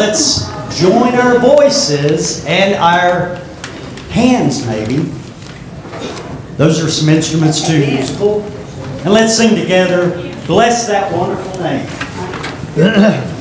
let's join our voices and our hands, maybe. Those are some instruments too musical. And let's sing together. Bless that wonderful name.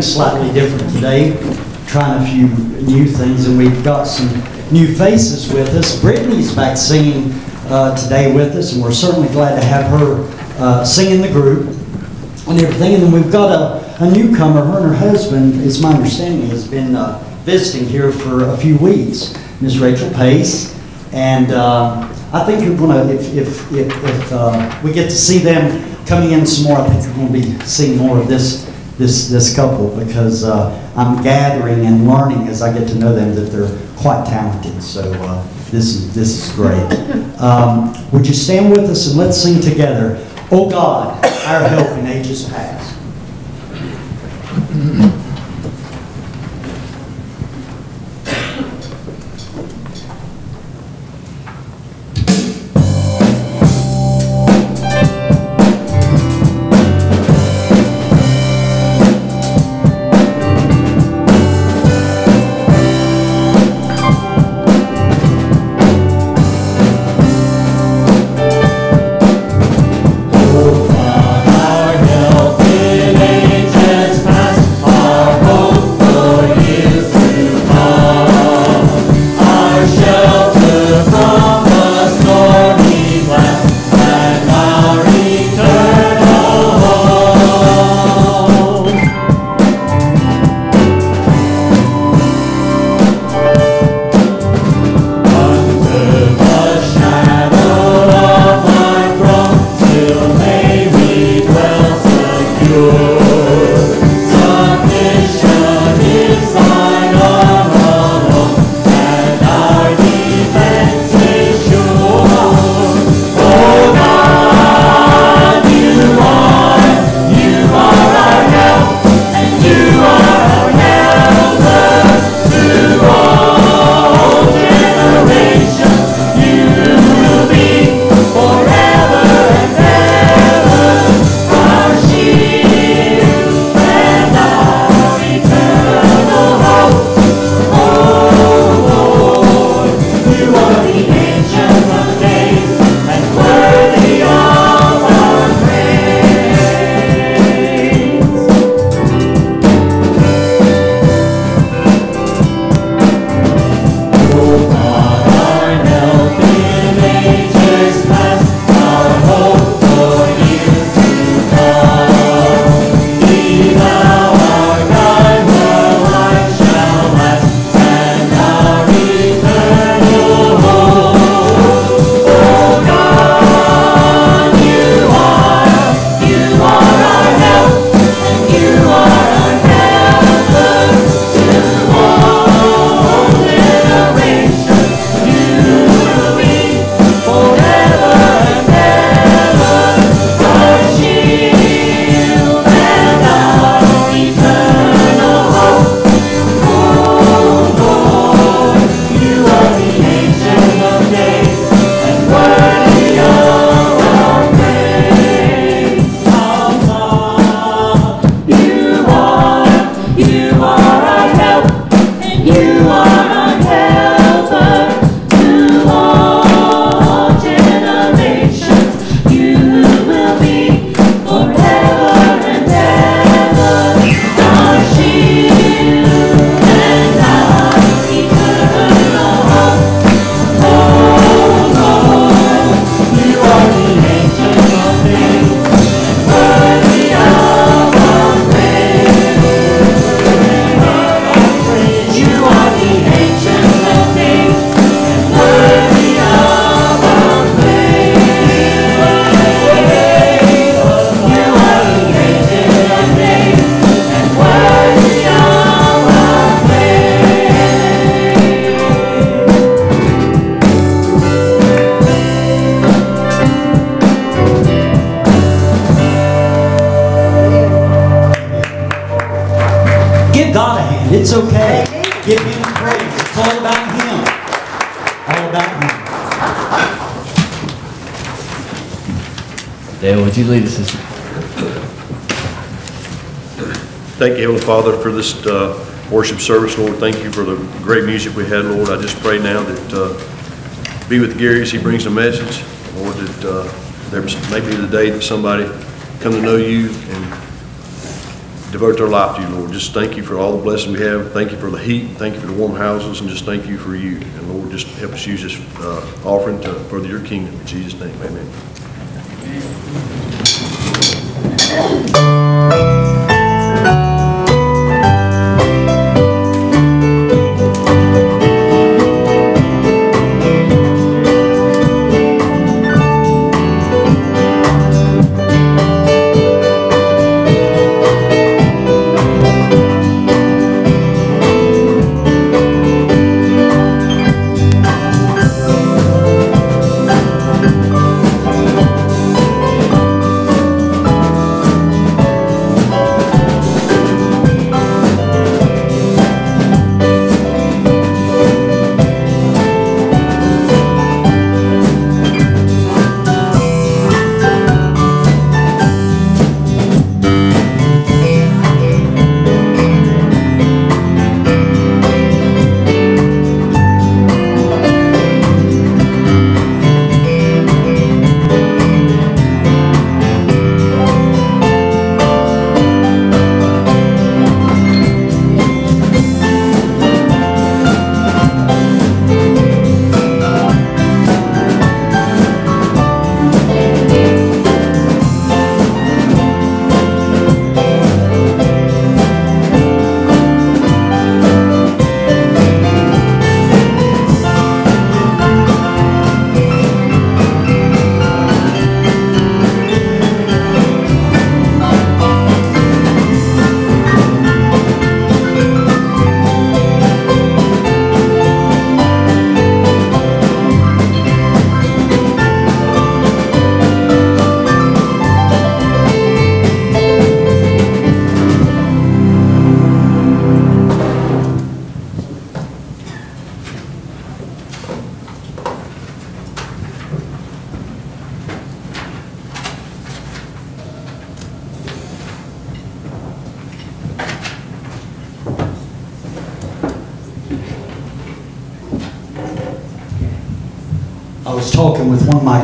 things slightly different today, trying a few new things, and we've got some new faces with us. Brittany's back singing uh, today with us, and we're certainly glad to have her uh, singing the group and everything. And then we've got a, a newcomer. Her and her husband, as my understanding, has been uh, visiting here for a few weeks, Ms. Rachel Pace. And uh, I think you're going to, if, if, if, if uh, we get to see them coming in some more, I think you're going to be seeing more of this this, this couple because uh, I'm gathering and learning as I get to know them that they're quite talented. So uh, this, is, this is great. Um, would you stand with us and let's sing together, Oh God, our help in ages past. Father, for this uh, worship service, Lord. Thank you for the great music we had, Lord. I just pray now that uh, be with Gary as he brings the message, Lord, that uh, there may be the day that somebody come to know you and devote their life to you, Lord. Just thank you for all the blessings we have. Thank you for the heat. Thank you for the warm houses. And just thank you for you. And Lord, just help us use this uh, offering to further your kingdom. In Jesus' name, amen. amen.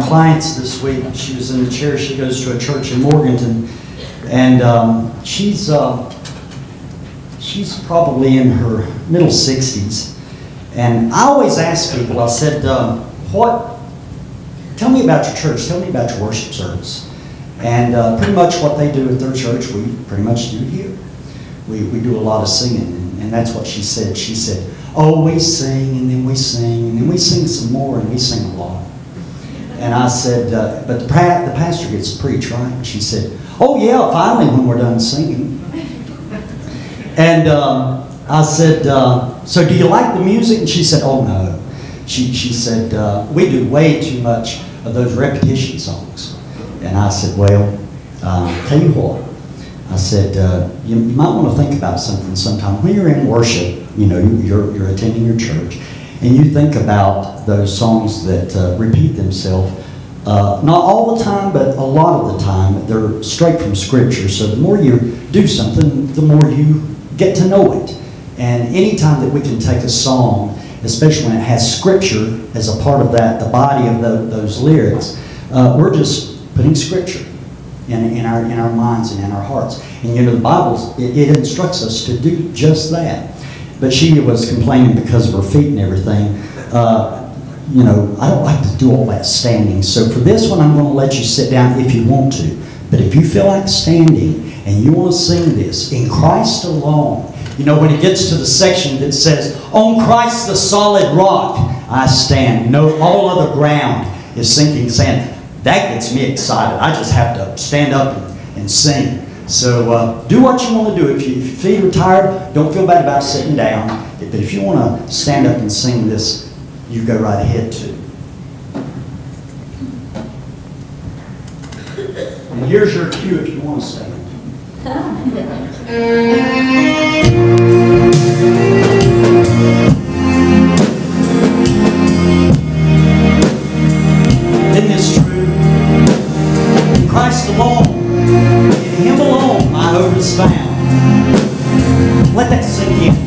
Clients this week. She was in the chair. She goes to a church in Morganton, and um, she's uh, she's probably in her middle 60s. And I always ask people. I said, um, "What? Tell me about your church. Tell me about your worship service." And uh, pretty much what they do at their church, we pretty much do here. We, we do a lot of singing, and, and that's what she said. She said, "Oh, we sing, and then we sing, and then we sing some more, and we sing a lot." And I said, uh, "But the, the pastor gets to preach, right?" She said, "Oh yeah, finally when we're done singing." And um, I said, uh, "So do you like the music?" And she said, "Oh no." She she said, uh, "We do way too much of those repetition songs." And I said, "Well, uh, tell you what." I said, uh, you, you might want to think about something sometime. When you're in worship, you know, you're, you're attending your church, and you think about those songs that uh, repeat themselves. Uh, not all the time, but a lot of the time, they're straight from Scripture. So the more you do something, the more you get to know it. And anytime that we can take a song, especially when it has Scripture as a part of that, the body of tho- those lyrics, uh, we're just putting Scripture in, in, our, in our minds and in our hearts. And you know, the Bible, it, it instructs us to do just that. But she was complaining because of her feet and everything. Uh, you know, I don't like to do all that standing. So for this one, I'm going to let you sit down if you want to. But if you feel like standing and you want to sing this, in Christ alone, you know, when it gets to the section that says, On Christ the solid rock I stand, no all other ground is sinking sand. That gets me excited. I just have to stand up and, and sing. So uh, do what you want to do. If you, if you feel tired, don't feel bad about sitting down. But if you want to stand up and sing this, you go right ahead too. And here's your cue if you want to sing Isn't this true? Christ alone, Him alone, Let that sink in. In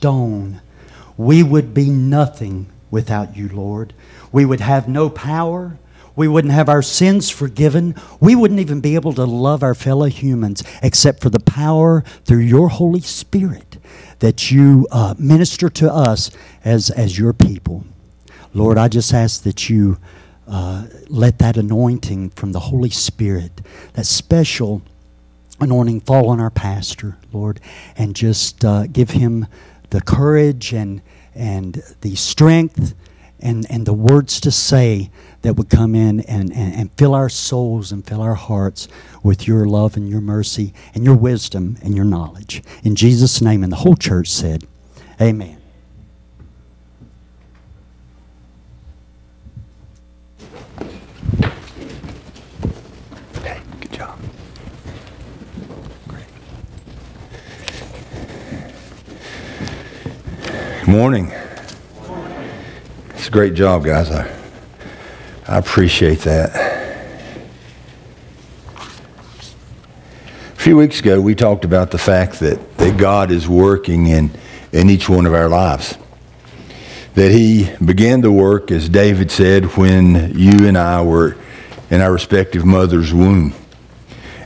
cornerstone. We would be nothing without you, Lord. We would have no power. We wouldn't have our sins forgiven. We wouldn't even be able to love our fellow humans except for the power through your Holy Spirit that you uh, minister to us as, as your people. Lord, I just ask that you uh, let that anointing from the Holy Spirit, that special anointing, fall on our pastor, Lord, and just uh, give him the courage and, and the strength and, and the words to say that would come in and, and, and fill our souls and fill our hearts with your love and your mercy and your wisdom and your knowledge. In Jesus' name, and the whole church said, Amen. Hey, good job. Great. Good morning. It's a great job, guys. I, I appreciate that. A few weeks ago, we talked about the fact that, that God is working in, in each one of our lives. That He began the work, as David said, when you and I were in our respective mother's womb.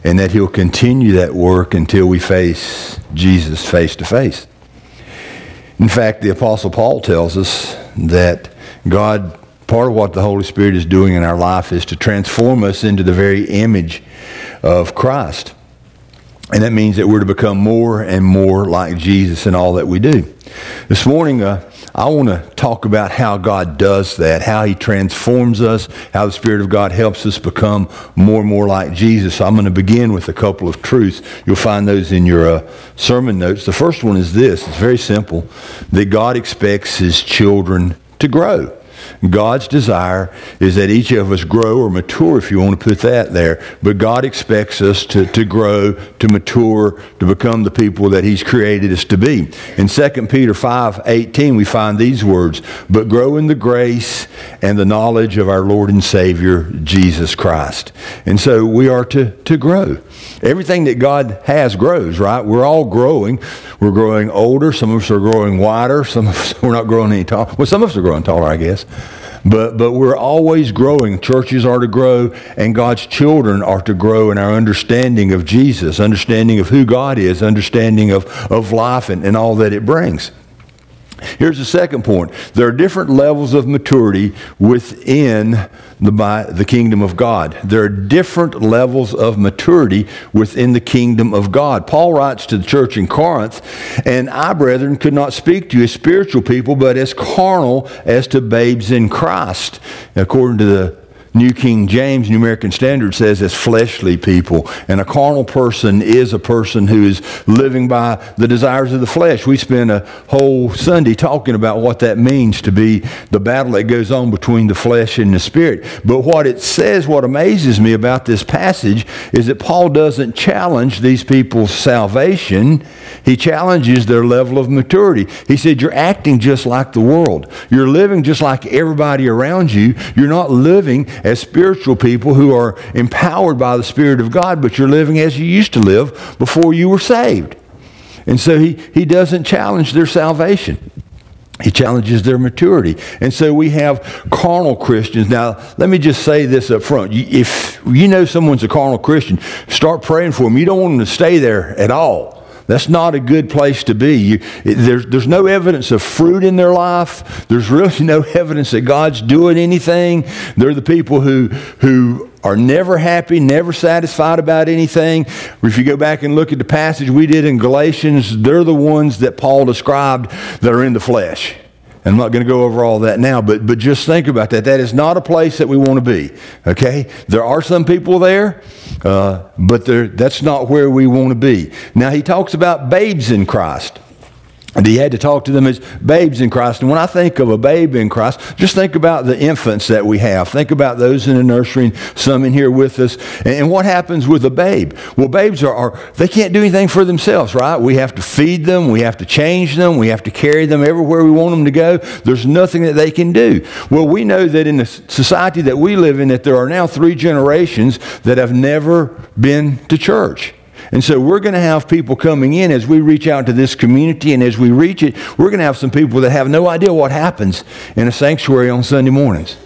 And that He'll continue that work until we face Jesus face to face. In fact, the Apostle Paul tells us that God, part of what the Holy Spirit is doing in our life is to transform us into the very image of Christ. And that means that we're to become more and more like Jesus in all that we do. This morning, uh, I want to talk about how God does that, how He transforms us, how the Spirit of God helps us become more and more like Jesus. So I'm going to begin with a couple of truths. You'll find those in your uh, sermon notes. The first one is this it's very simple that God expects His children to grow. God's desire is that each of us grow or mature, if you want to put that there. But God expects us to, to grow, to mature, to become the people that He's created us to be. In 2 Peter 5 18, we find these words But grow in the grace and the knowledge of our Lord and Savior, Jesus Christ. And so we are to, to grow. Everything that God has grows, right? We're all growing. We're growing older. Some of us are growing wider. Some of us, we're not growing any taller. Well, some of us are growing taller, I guess. But, but we're always growing. Churches are to grow, and God's children are to grow in our understanding of Jesus, understanding of who God is, understanding of, of life and, and all that it brings. Here's the second point. There are different levels of maturity within the, the kingdom of God. There are different levels of maturity within the kingdom of God. Paul writes to the church in Corinth, and I, brethren, could not speak to you as spiritual people, but as carnal as to babes in Christ. According to the New King James, New American Standard says as fleshly people. And a carnal person is a person who is living by the desires of the flesh. We spent a whole Sunday talking about what that means to be the battle that goes on between the flesh and the spirit. But what it says, what amazes me about this passage, is that Paul doesn't challenge these people's salvation. He challenges their level of maturity. He said, You're acting just like the world. You're living just like everybody around you. You're not living as spiritual people who are empowered by the Spirit of God, but you're living as you used to live before you were saved. And so he, he doesn't challenge their salvation. He challenges their maturity. And so we have carnal Christians. Now, let me just say this up front. If you know someone's a carnal Christian, start praying for them. You don't want them to stay there at all. That's not a good place to be. You, there's, there's no evidence of fruit in their life. There's really no evidence that God's doing anything. They're the people who, who are never happy, never satisfied about anything. If you go back and look at the passage we did in Galatians, they're the ones that Paul described that are in the flesh. I'm not going to go over all that now, but, but just think about that. That is not a place that we want to be. Okay? There are some people there, uh, but that's not where we want to be. Now, he talks about babes in Christ. And he had to talk to them as babes in Christ. And when I think of a babe in Christ, just think about the infants that we have. Think about those in the nursery, some in here with us. And what happens with a babe? Well, babes are, are, they can't do anything for themselves, right? We have to feed them, we have to change them, we have to carry them everywhere we want them to go. There's nothing that they can do. Well, we know that in the society that we live in, that there are now three generations that have never been to church. And so we're going to have people coming in as we reach out to this community, and as we reach it, we're going to have some people that have no idea what happens in a sanctuary on Sunday mornings.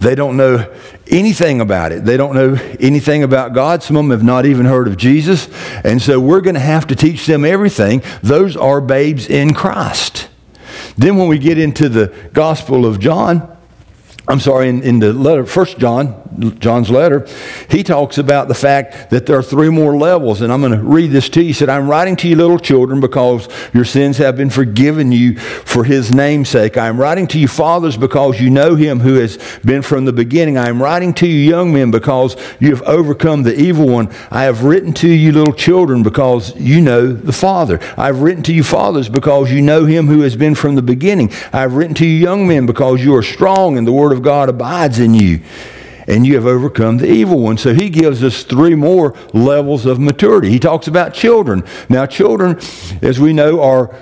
They don't know anything about it. They don't know anything about God. Some of them have not even heard of Jesus. And so we're going to have to teach them everything. Those are babes in Christ. Then when we get into the Gospel of John, I'm sorry, in, in the letter, First John, John's letter, he talks about the fact that there are three more levels, and I'm going to read this to you. He said, I'm writing to you, little children, because your sins have been forgiven you for his name's sake. I am writing to you, fathers, because you know him who has been from the beginning. I am writing to you, young men, because you have overcome the evil one. I have written to you, little children, because you know the Father. I have written to you, fathers, because you know him who has been from the beginning. I have written to you, young men, because you are strong, and the word of God abides in you and you have overcome the evil one. So he gives us three more levels of maturity. He talks about children. Now, children, as we know, are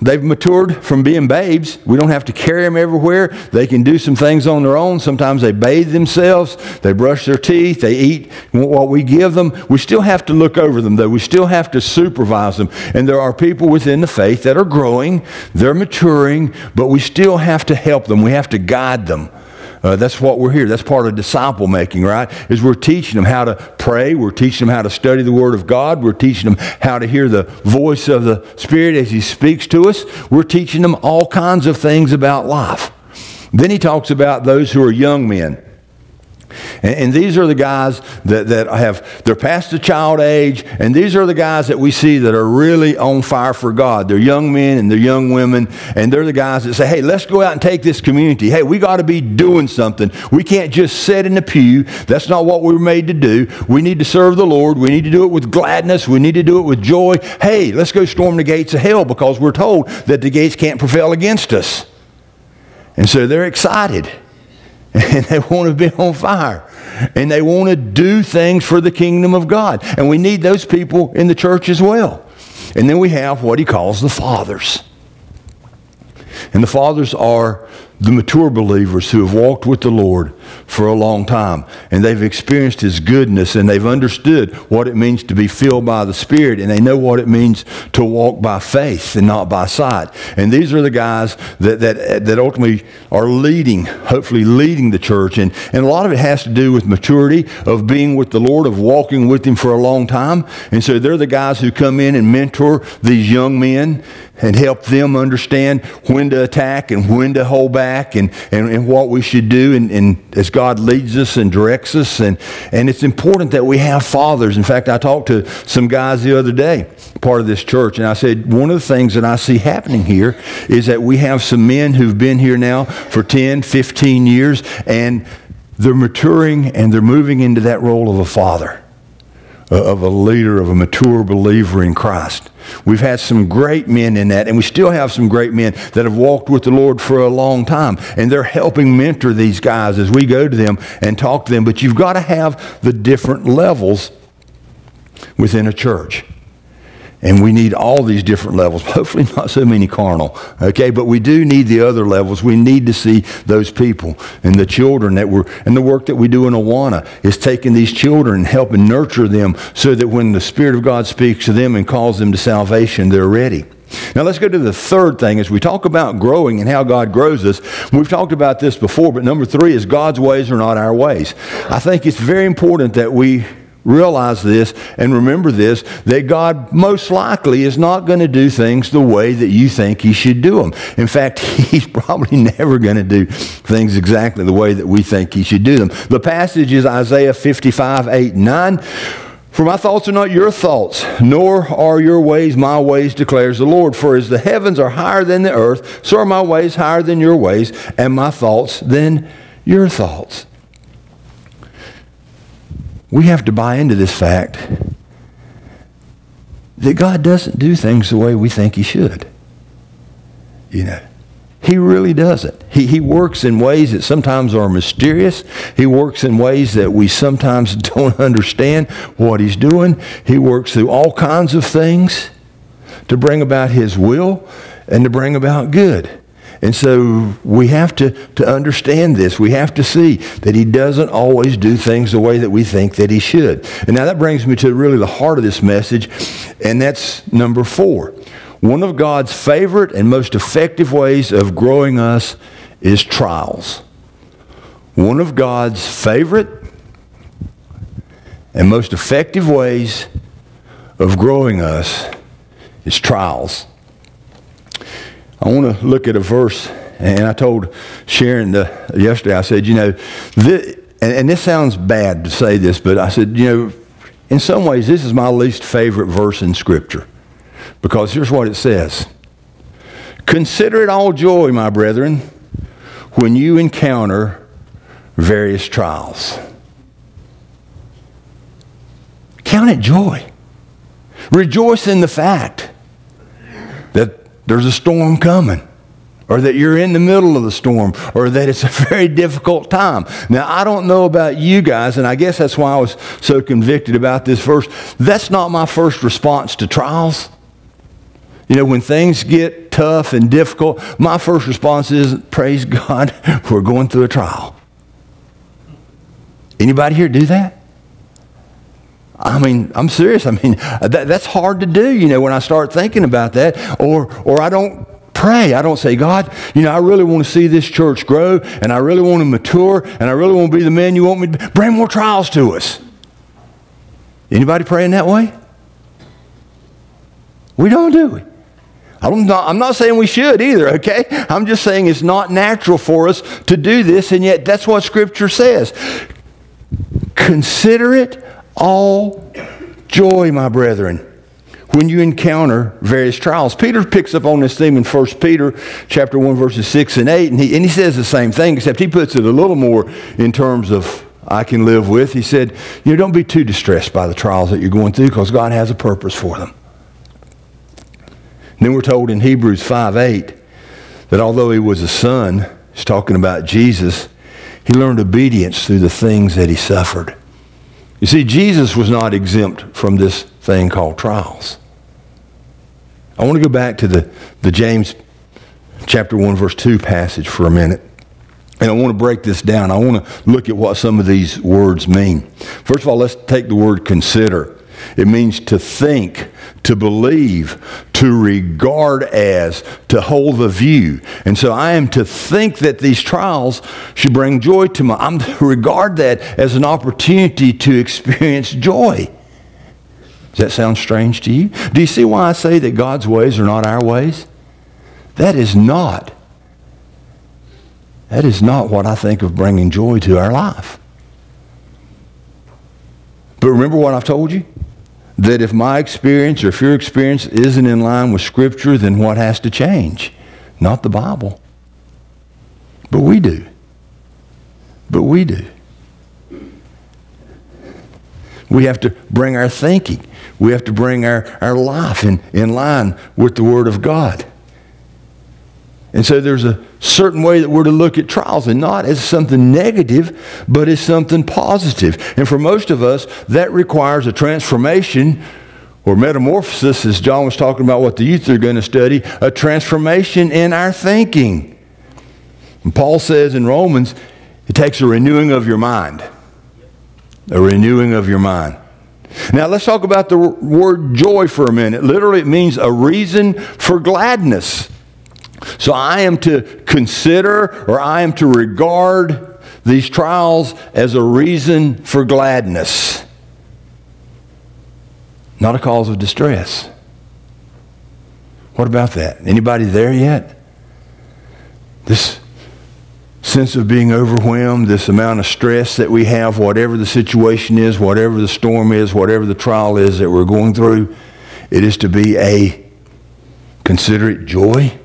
they've matured from being babes. We don't have to carry them everywhere. They can do some things on their own. Sometimes they bathe themselves, they brush their teeth, they eat what we give them. We still have to look over them, though. We still have to supervise them. And there are people within the faith that are growing, they're maturing, but we still have to help them. We have to guide them. Uh, that's what we're here. That's part of disciple making, right? Is we're teaching them how to pray. We're teaching them how to study the Word of God. We're teaching them how to hear the voice of the Spirit as He speaks to us. We're teaching them all kinds of things about life. Then he talks about those who are young men. And, and, these are the guys that, that have, they're past the child age, and these are the guys that we see that are really on fire for God. They're young men and they're young women, and they're the guys that say, hey, let's go out and take this community. Hey, we got to be doing something. We can't just sit in the pew. That's not what we were made to do. We need to serve the Lord. We need to do it with gladness. We need to do it with joy. Hey, let's go storm the gates of hell because we're told that the gates can't prevail against us. And so they're excited. and they want to be on fire and they want to do things for the kingdom of God. And we need those people in the church as well. And then we have what he calls the fathers. And the fathers are the mature believers who have walked with the Lord for a long time and they've experienced His goodness and they've understood what it means to be filled by the Spirit and they know what it means to walk by faith and not by sight. And these are the guys that, that, that ultimately are leading, hopefully leading the church. And, and a lot of it has to do with maturity, of being with the Lord, of walking with Him for a long time. And so they're the guys who come in and mentor these young men and help them understand when to attack and when to hold back and, and, and what we should do and, and as God leads us and directs us. And, and it's important that we have fathers. In fact, I talked to some guys the other day, part of this church, and I said, one of the things that I see happening here is that we have some men who've been here now for 10, 15 years, and they're maturing and they're moving into that role of a father Uh, of a leader, of a mature believer in Christ. We've had some great men in that, and we still have some great men that have walked with the Lord for a long time. And they're helping mentor these guys as we go to them and talk to them. But you've got to have the different levels within a church. And we need all these different levels. Hopefully, not so many carnal, okay? But we do need the other levels. We need to see those people and the children that we're, and the work that we do in Awana is taking these children and helping nurture them so that when the Spirit of God speaks to them and calls them to salvation, they're ready. Now let's go to the third thing as we talk about growing and how God grows us. We've talked about this before, but number three is God's ways are not our ways. I think it's very important that we realize this and remember this that God most likely is not going to do things the way that you think He should do them. In fact, He's probably never going to do things exactly the way that we think He should do them. The passage is Isaiah 55 8 9. For my thoughts are not your thoughts, nor are your ways my ways, declares the Lord. For as the heavens are higher than the earth, so are my ways higher than your ways, and my thoughts than your thoughts. We have to buy into this fact that God doesn't do things the way we think He should. You know, he really doesn't. He, he works in ways that sometimes are mysterious. He works in ways that we sometimes don't understand what he's doing. He works through all kinds of things to bring about his will and to bring about good. And so we have to, to understand this. We have to see that he doesn't always do things the way that we think that he should. And now that brings me to really the heart of this message, and that's number four. One of God's favorite and most effective ways of growing us is trials. One of God's favorite and most effective ways of growing us is trials. I want to look at a verse, and I told Sharon the, yesterday, I said, you know, this, and, and this sounds bad to say this, but I said, you know, in some ways, this is my least favorite verse in Scripture. Because here's what it says Consider it all joy, my brethren, when you encounter various trials. Count it joy. Rejoice in the fact there's a storm coming, or that you're in the middle of the storm, or that it's a very difficult time. Now, I don't know about you guys, and I guess that's why I was so convicted about this verse. That's not my first response to trials. You know, when things get tough and difficult, my first response is, praise God, we're going through a trial. Anybody here do that? I mean, I'm serious. I mean, that, that's hard to do, you know, when I start thinking about that. Or, or I don't pray. I don't say, God, you know, I really want to see this church grow, and I really want to mature, and I really want to be the man you want me to be. Bring more trials to us. Anybody praying that way? We don't do it. I'm not, I'm not saying we should either, okay? I'm just saying it's not natural for us to do this, and yet that's what Scripture says. Consider it all joy, my brethren, when you encounter various trials. Peter picks up on this theme in 1 Peter chapter 1, verses 6 and 8, and he, and he says the same thing, except he puts it a little more in terms of I can live with. He said, you know, don't be too distressed by the trials that you're going through because God has a purpose for them. And then we're told in Hebrews 5 8 that although he was a son, he's talking about Jesus, he learned obedience through the things that he suffered. You see, Jesus was not exempt from this thing called trials. I want to go back to the, the James chapter 1, verse 2 passage for a minute. And I want to break this down. I want to look at what some of these words mean. First of all, let's take the word consider. It means to think, to believe, to regard as, to hold the view. And so I am to think that these trials should bring joy to my, I'm to regard that as an opportunity to experience joy. Does that sound strange to you? Do you see why I say that God's ways are not our ways? That is not. That is not what I think of bringing joy to our life. But remember what I've told you? That if my experience or if your experience isn't in line with Scripture, then what has to change? Not the Bible. But we do. But we do. We have to bring our thinking. We have to bring our, our life in, in line with the Word of God. And so there's a certain way that we're to look at trials and not as something negative, but as something positive. And for most of us, that requires a transformation or metamorphosis, as John was talking about what the youth are going to study, a transformation in our thinking. And Paul says in Romans, it takes a renewing of your mind. A renewing of your mind. Now let's talk about the word joy for a minute. Literally, it means a reason for gladness. So I am to consider or I am to regard these trials as a reason for gladness, not a cause of distress. What about that? Anybody there yet? This sense of being overwhelmed, this amount of stress that we have, whatever the situation is, whatever the storm is, whatever the trial is that we're going through, it is to be a considerate joy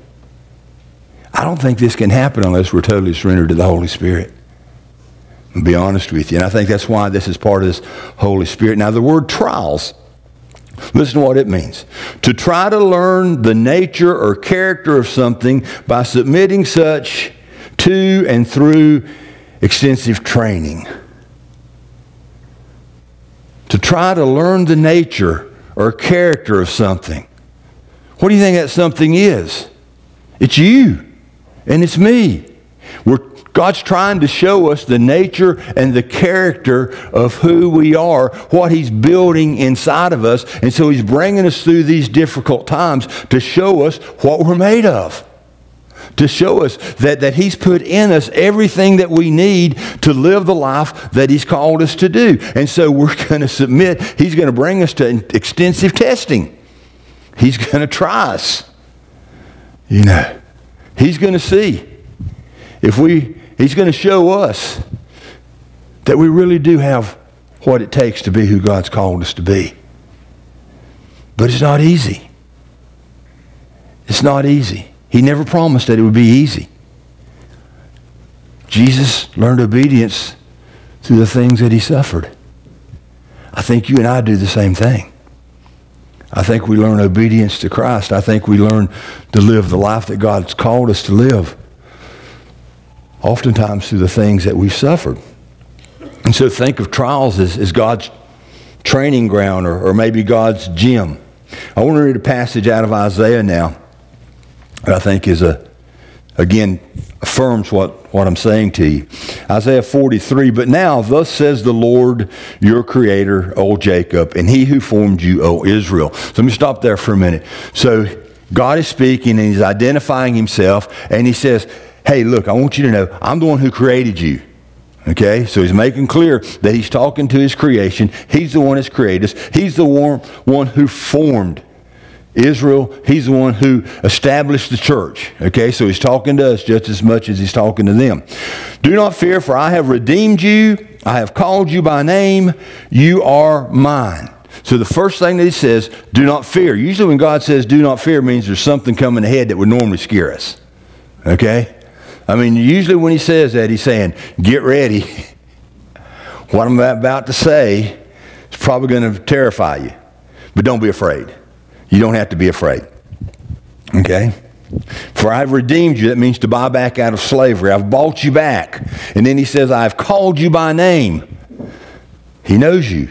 I don't think this can happen unless we're totally surrendered to the Holy Spirit. I'll be honest with you. And I think that's why this is part of this Holy Spirit. Now, the word trials Listen to what it means. To try to learn the nature or character of something by submitting such to and through extensive training. To try to learn the nature or character of something. What do you think that something is? It's you and it's me. We're, God's trying to show us the nature and the character of who we are, what He's building inside of us. And so He's bringing us through these difficult times to show us what we're made of. To show us that, that He's put in us everything that we need to live the life that He's called us to do. And so we're going to submit, He's going to bring us to extensive testing. He's going to try us. You know, He's going to see if we, He's going to show us that we really do have what it takes to be who God's called us to be. But it's not easy. It's not easy. He never promised that it would be easy. Jesus learned obedience through the things that he suffered. I think you and I do the same thing. I think we learn obedience to Christ. I think we learn to live the life that God's called us to live, oftentimes through the things that we've suffered. And so think of trials as, as God's training ground or, or maybe God's gym. I want to read a passage out of Isaiah now that I think is a, again, affirms what, what I'm saying to you. Isaiah 43, but now thus says the Lord your creator, O Jacob, and he who formed you, O Israel. So let me stop there for a minute. So God is speaking and he's identifying himself and he says, hey, look, I want you to know I'm the one who created you. Okay, so he's making clear that he's talking to his creation. He's the one that's created us. He's the one, one who formed Israel, he's the one who established the church. Okay, so he's talking to us just as much as he's talking to them. Do not fear, for I have redeemed you. I have called you by name. You are mine. So the first thing that he says, do not fear. Usually when God says do not fear means there's something coming ahead that would normally scare us. Okay? I mean, usually when he says that, he's saying, get ready. what I'm about to say is probably going to terrify you. But don't be afraid. You don't have to be afraid. Okay? For I've redeemed you. That means to buy back out of slavery. I've bought you back. And then he says, I've called you by name. He knows you.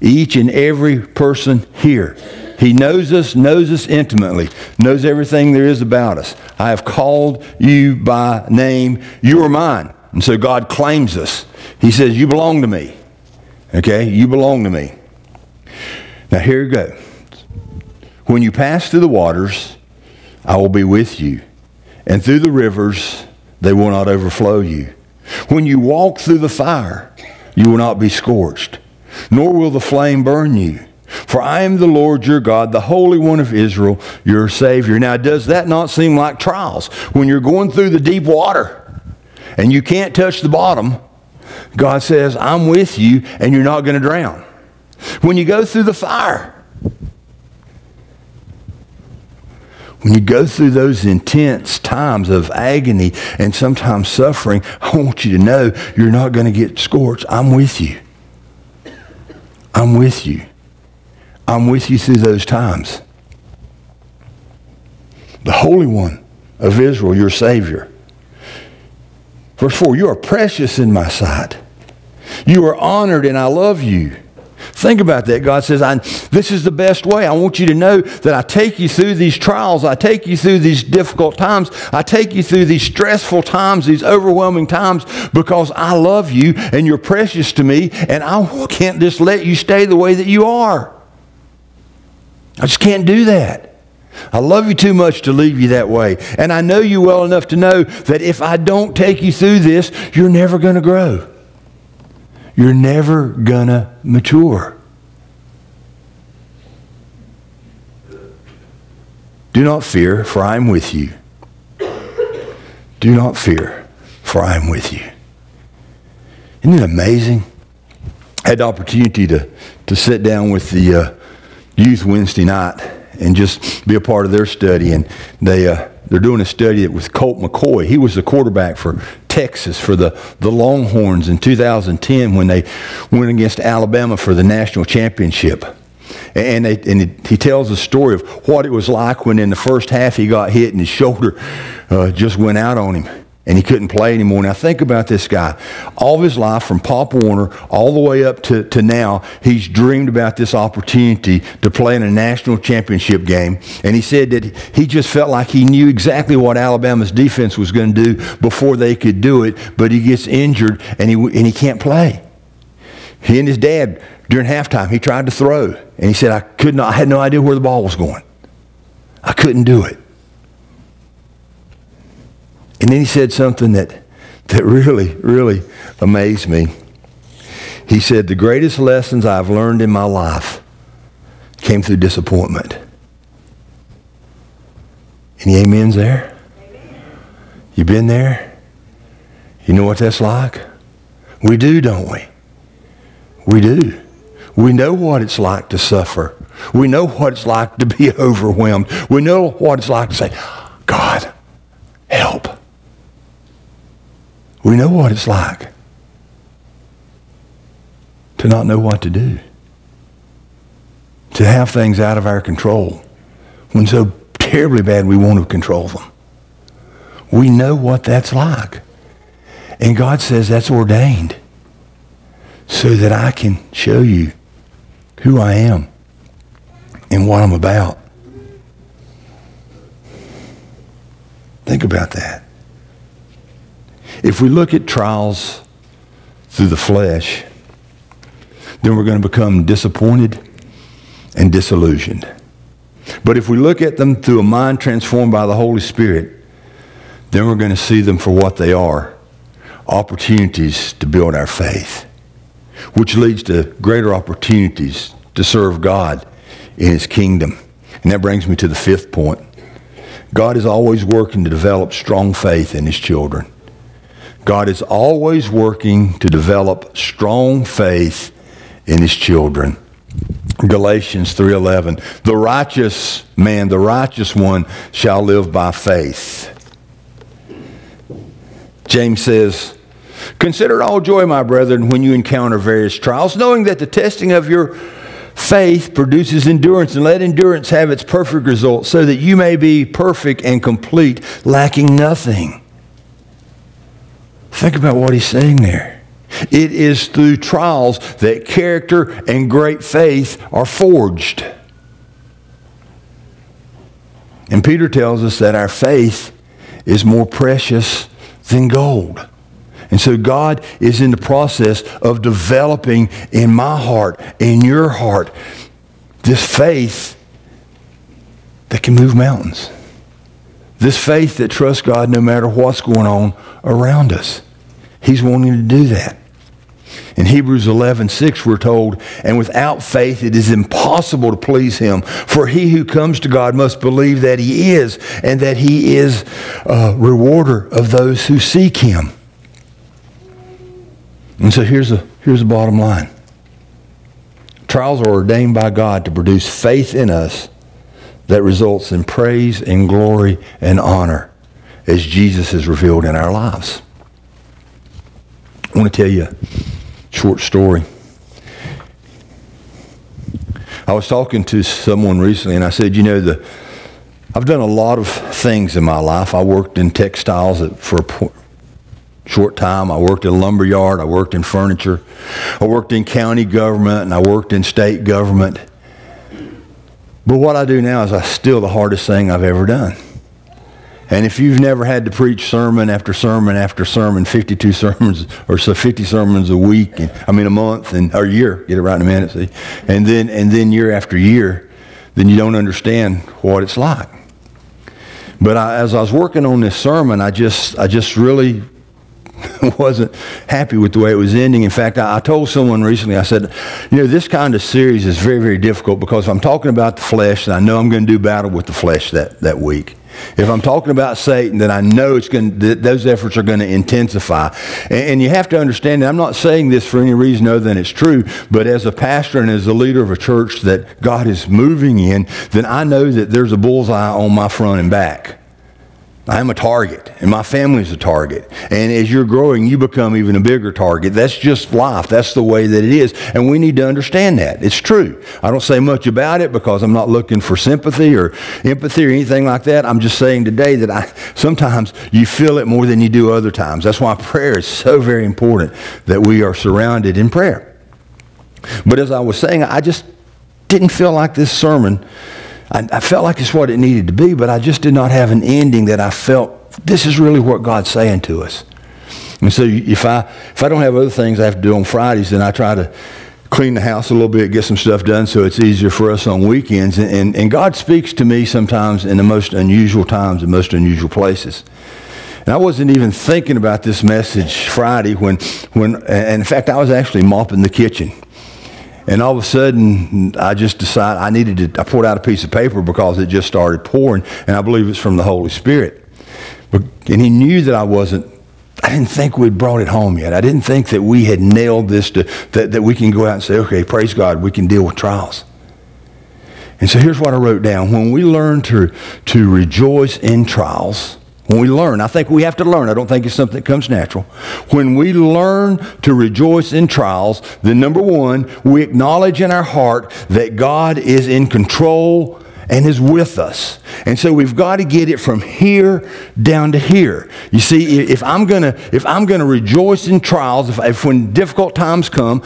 Each and every person here. He knows us, knows us intimately, knows everything there is about us. I have called you by name. You are mine. And so God claims us. He says, You belong to me. Okay? You belong to me. Now, here you go. When you pass through the waters, I will be with you, and through the rivers, they will not overflow you. When you walk through the fire, you will not be scorched, nor will the flame burn you. For I am the Lord your God, the Holy One of Israel, your Savior. Now, does that not seem like trials? When you're going through the deep water and you can't touch the bottom, God says, I'm with you and you're not going to drown. When you go through the fire, When you go through those intense times of agony and sometimes suffering, I want you to know you're not going to get scorched. I'm with you. I'm with you. I'm with you through those times. The Holy One of Israel, your Savior. Verse 4 You are precious in my sight. You are honored, and I love you. Think about that. God says, This is the best way. I want you to know that I take you through these trials. I take you through these difficult times. I take you through these stressful times, these overwhelming times, because I love you and you're precious to me, and I can't just let you stay the way that you are. I just can't do that. I love you too much to leave you that way. And I know you well enough to know that if I don't take you through this, you're never going to grow you're never going to mature. Do not fear, for I am with you. Do not fear, for I am with you. Isn't it amazing? I had the opportunity to, to sit down with the uh, youth Wednesday night and just be a part of their study. And they, uh, they're doing a study with Colt McCoy. He was the quarterback for Texas for the, the Longhorns in 2010 when they went against Alabama for the national championship. And, they, and he tells the story of what it was like when in the first half he got hit and his shoulder uh, just went out on him and he couldn't play anymore. Now think about this guy. All his life, from Pop Warner all the way up to, to now, he's dreamed about this opportunity to play in a national championship game. And he said that he just felt like he knew exactly what Alabama's defense was going to do before they could do it, but he gets injured and he, and he can't play. He and his dad, during halftime, he tried to throw. And he said, I could not, I had no idea where the ball was going. I couldn't do it. And then he said something that, that really, really amazed me. He said, The greatest lessons I've learned in my life came through disappointment. Any amens there? Amen. You been there? You know what that's like? We do, don't we? We do. We know what it's like to suffer. We know what it's like to be overwhelmed. We know what it's like to say, God, help. We know what it's like to not know what to do, to have things out of our control when so terribly bad we want to control them. We know what that's like. And God says that's ordained so that I can show you who I am and what I'm about. Think about that. If we look at trials through the flesh, then we're going to become disappointed and disillusioned. But if we look at them through a mind transformed by the Holy Spirit, then we're going to see them for what they are opportunities to build our faith, which leads to greater opportunities to serve God in His kingdom. And that brings me to the fifth point. God is always working to develop strong faith in His children. God is always working to develop strong faith in his children. Galatians 3:11 The righteous man the righteous one shall live by faith. James says Consider all joy my brethren when you encounter various trials knowing that the testing of your faith produces endurance and let endurance have its perfect result so that you may be perfect and complete lacking nothing. Think about what he's saying there. It is through trials that character and great faith are forged. And Peter tells us that our faith is more precious than gold. And so God is in the process of developing in my heart, in your heart, this faith that can move mountains. This faith that trusts God no matter what's going on around us. He's wanting to do that. In Hebrews 11, 6, we're told, and without faith it is impossible to please him. For he who comes to God must believe that he is, and that he is a rewarder of those who seek him. And so here's the, here's the bottom line. Trials are ordained by God to produce faith in us that results in praise and glory and honor as Jesus is revealed in our lives. I want to tell you a short story. I was talking to someone recently, and I said, you know, the I've done a lot of things in my life. I worked in textiles for a short time. I worked in a lumber yard. I worked in furniture. I worked in county government, and I worked in state government. But what I do now is I still the hardest thing I've ever done. And if you've never had to preach sermon after sermon after sermon, 52 sermons or so 50 sermons a week, and, I mean a month and or a year, get it right in a minute, see, and then and then year after year, then you don't understand what it's like. But I, as I was working on this sermon, I just I just really wasn't happy with the way it was ending. In fact, I, I, told someone recently, I said, you know, this kind of series is very, very difficult because I'm talking about the flesh, and I know I'm going to do battle with the flesh that, that week. If I'm talking about Satan, then I know it's going to, those efforts are going to intensify. And, and you have to understand I'm not saying this for any reason other than it's true, but as a pastor and as a leader of a church that God is moving in, then I know that there's a bullseye on my front and back. I'm a target, and my family's a target. And as you're growing, you become even a bigger target. That's just life. That's the way that it is. And we need to understand that. It's true. I don't say much about it because I'm not looking for sympathy or empathy or anything like that. I'm just saying today that I sometimes you feel it more than you do other times. That's why prayer is so very important that we are surrounded in prayer. But as I was saying, I just didn't feel like this sermon I, I felt like it's what it needed to be, but I just did not have an ending that I felt this is really what God's saying to us. And so if I if I don't have other things I have to do on Fridays, then I try to clean the house a little bit, get some stuff done so it's easier for us on weekends. And, and, and God speaks to me sometimes in the most unusual times, the most unusual places. And I wasn't even thinking about this message Friday when, when and in fact, I was actually mopping the kitchen. And all of a sudden, I just decided I needed to, I pulled out a piece of paper because it just started pouring, and I believe it's from the Holy Spirit. But, and he knew that I wasn't, I didn't think we'd brought it home yet. I didn't think that we had nailed this to, that, that we can go out and say, okay, praise God, we can deal with trials. And so here's what I wrote down. When we learn to, to rejoice in trials, when we learn, I think we have to learn. I don't think it's something that comes natural. When we learn to rejoice in trials, then number one, we acknowledge in our heart that God is in control and is with us. And so we've got to get it from here down to here. You see, if I'm gonna if I'm gonna rejoice in trials, if, if when difficult times come,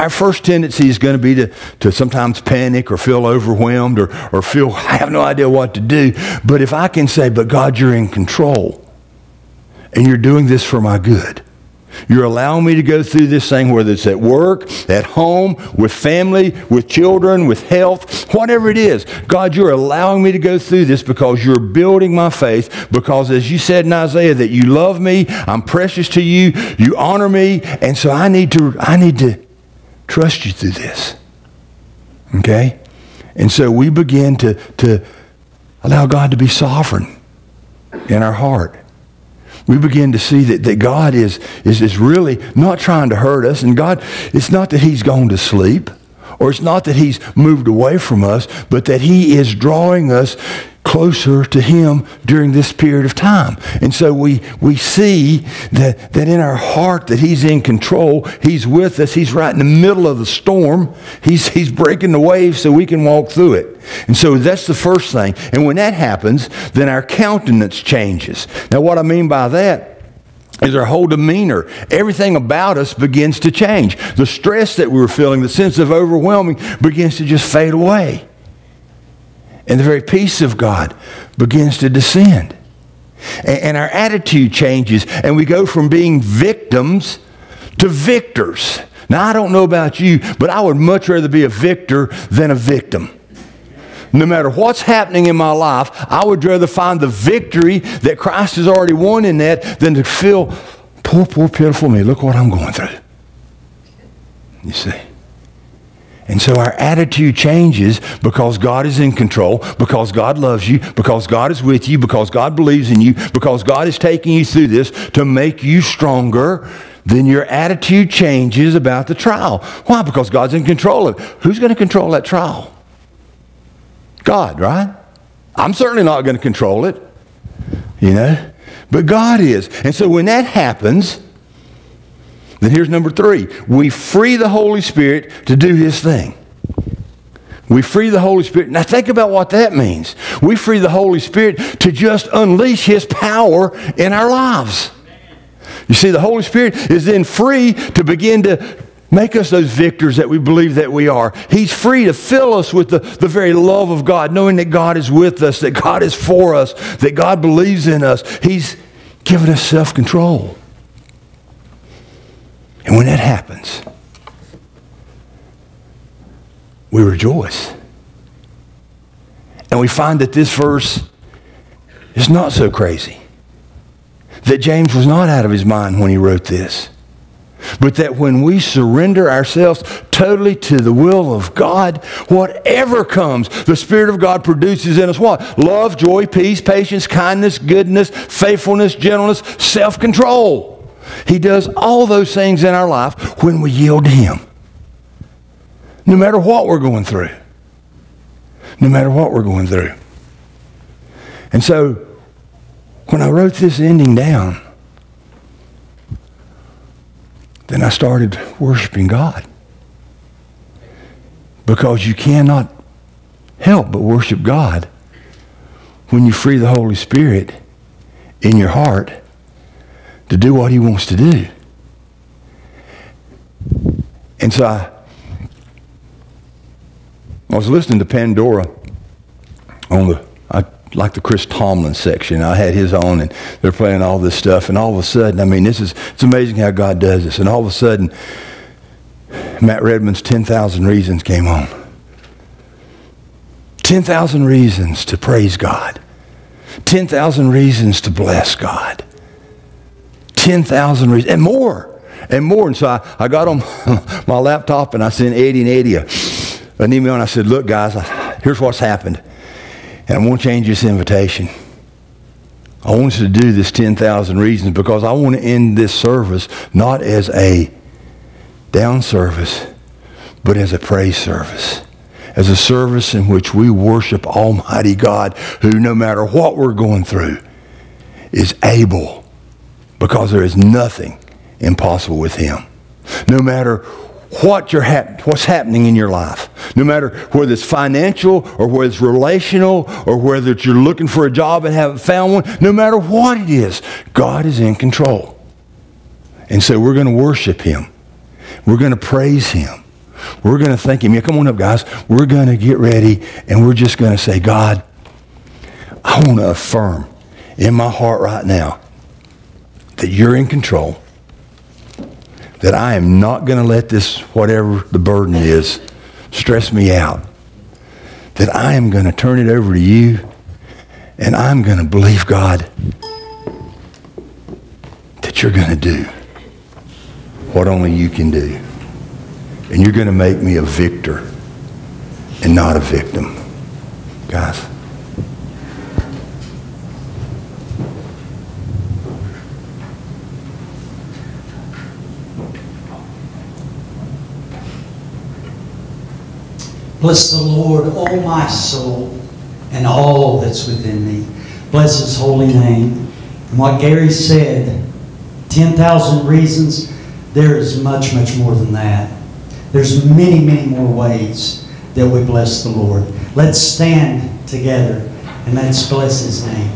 our first tendency is going to be to, to sometimes panic or feel overwhelmed or, or feel, I have no idea what to do. But if I can say, but God, you're in control and you're doing this for my good. You're allowing me to go through this thing, whether it's at work, at home, with family, with children, with health, whatever it is. God, you're allowing me to go through this because you're building my faith. Because as you said in Isaiah, that you love me, I'm precious to you, you honor me, and so I need to, I need to trust you through this. Okay? And so we begin to, to allow God to be sovereign in our heart. We begin to see that, that God is, is, is really not trying to hurt us. And God, it's not that he's gone to sleep or it's not that he's moved away from us, but that he is drawing us closer to him during this period of time. And so we, we see that, that in our heart that he's in control. He's with us. He's right in the middle of the storm. He's, he's breaking the waves so we can walk through it. And so that's the first thing. And when that happens, then our countenance changes. Now what I mean by that is our whole demeanor. Everything about us begins to change. The stress that we were feeling, the sense of overwhelming, begins to just fade away and the very peace of God begins to descend. And, and our attitude changes, and we go from being victims to victors. Now, I don't know about you, but I would much rather be a victor than a victim. No matter what's happening in my life, I would rather find the victory that Christ has already won in that than to feel, poor, poor, pitiful me. Look what I'm going through. You see? And so our attitude changes because God is in control, because God loves you, because God is with you, because God believes in you, because God is taking you through this to make you stronger. Then your attitude changes about the trial. Why? Because God's in control of it. Who's going to control that trial? God, right? I'm certainly not going to control it, you know, but God is. And so when that happens, then here's number three we free the Holy Spirit to do his thing. We free the Holy Spirit. Now, think about what that means. We free the Holy Spirit to just unleash His power in our lives. You see, the Holy Spirit is then free to begin to make us those victors that we believe that we are. He's free to fill us with the, the very love of God, knowing that God is with us, that God is for us, that God believes in us. He's given us self control. And when that happens, we rejoice. And we find that this verse is not so crazy. That James was not out of his mind when he wrote this. But that when we surrender ourselves totally to the will of God, whatever comes, the Spirit of God produces in us what? Love, joy, peace, patience, kindness, goodness, faithfulness, gentleness, self control. He does all those things in our life when we yield to Him. No matter what we're going through. No matter what we're going through. And so, when I wrote this ending down, then I started worshiping God. Because you cannot help but worship God when you free the Holy Spirit in your heart to do what He wants to do. And so I, I was listening to Pandora on the, like the Chris Tomlin section. I had his on, and they're playing all this stuff. And all of a sudden, I mean, this is it's amazing how God does this. And all of a sudden, Matt Redman's 10,000 Reasons came on. 10,000 reasons to praise God. 10,000 reasons to bless God. 10,000 reasons, and more, and more. And so I, I got on my laptop and I sent Eddie and Eddie an email and I said, look, guys, here's what's happened. And I want to change this invitation. I want us to do this 10,000 reasons because I want to end this service not as a down service, but as a praise service. As a service in which we worship Almighty God, who no matter what we're going through, is able because there is nothing impossible with him. No matter what you're hap- what's happening in your life, no matter whether it's financial or whether it's relational or whether you're looking for a job and haven't found one, no matter what it is, God is in control. And so we're going to worship him. We're going to praise him. We're going to thank him. Yeah, come on up, guys. We're going to get ready and we're just going to say, God, I want to affirm in my heart right now that you're in control, that I am not going to let this, whatever the burden is, stress me out, that I am going to turn it over to you and I'm going to believe, God, that you're going to do what only you can do. And you're going to make me a victor and not a victim. Guys. Bless the Lord, O my soul, and all that's within me. Bless his holy name. And what Gary said, 10,000 reasons, there is much, much more than that. There's many, many more ways that we bless the Lord. Let's stand together and let's bless his name.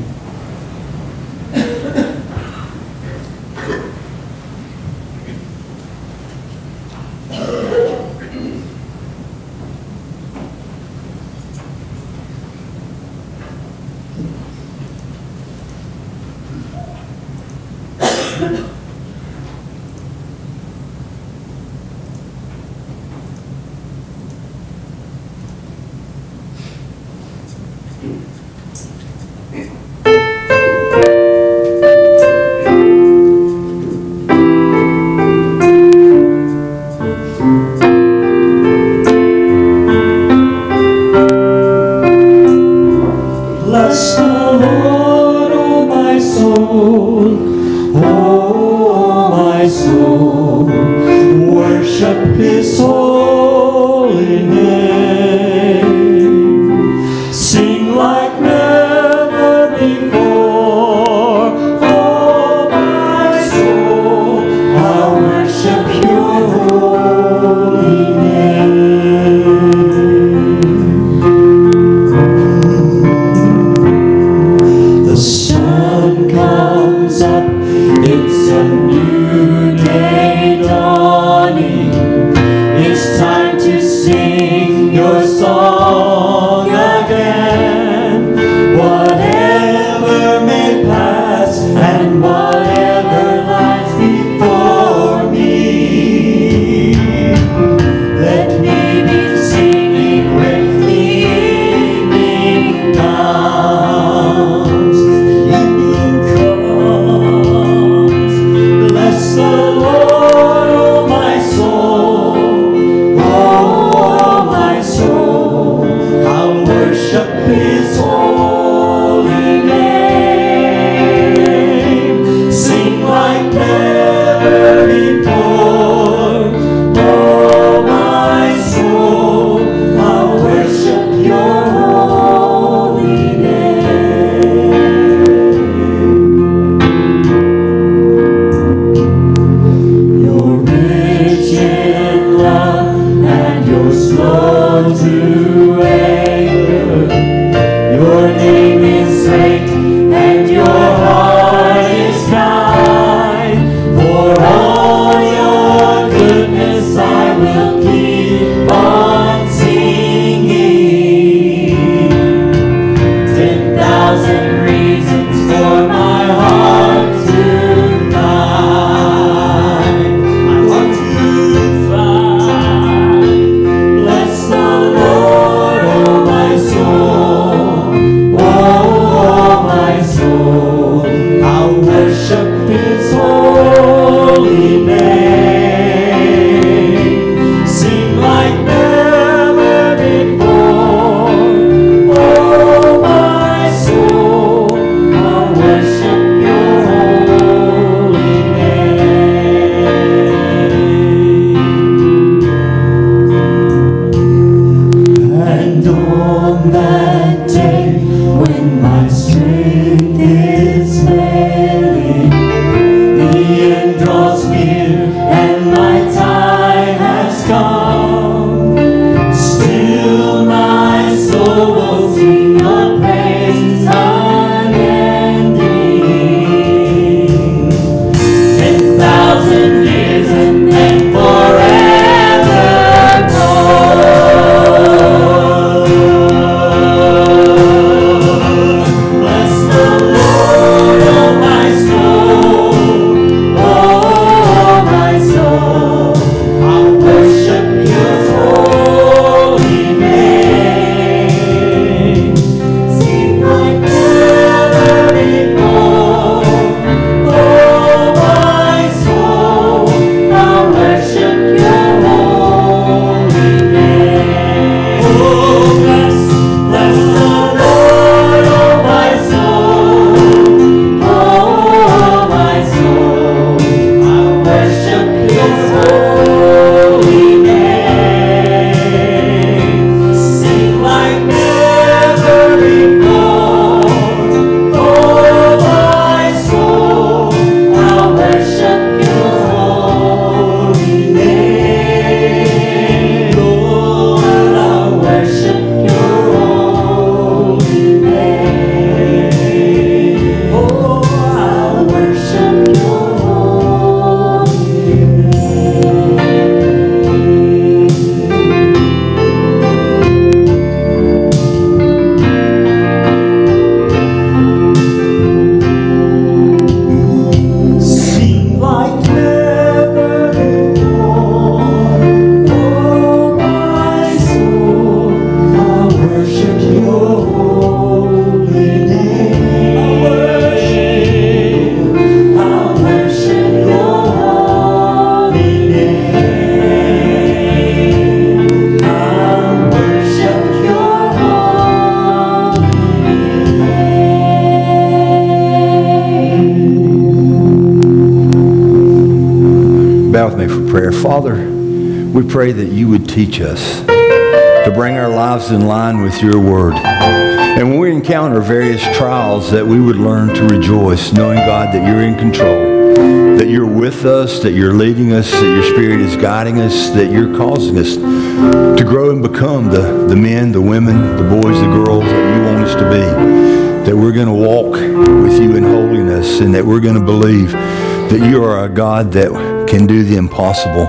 Prayer. Father, we pray that you would teach us to bring our lives in line with your word. And when we encounter various trials, that we would learn to rejoice, knowing, God, that you're in control, that you're with us, that you're leading us, that your Spirit is guiding us, that you're causing us to grow and become the, the men, the women, the boys, the girls that you want us to be. That we're going to walk with you in holiness and that we're going to believe that you are a God that can do the impossible.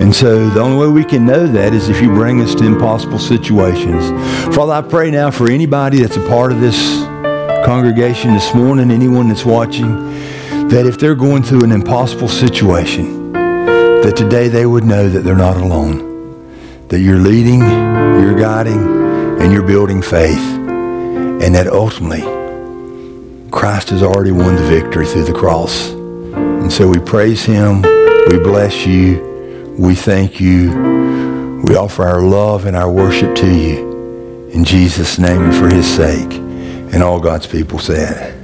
And so the only way we can know that is if you bring us to impossible situations. Father, I pray now for anybody that's a part of this congregation this morning, anyone that's watching, that if they're going through an impossible situation, that today they would know that they're not alone. That you're leading, you're guiding, and you're building faith. And that ultimately, Christ has already won the victory through the cross. And so we praise him, we bless you, we thank you. We offer our love and our worship to you. In Jesus' name and for his sake. And all God's people said.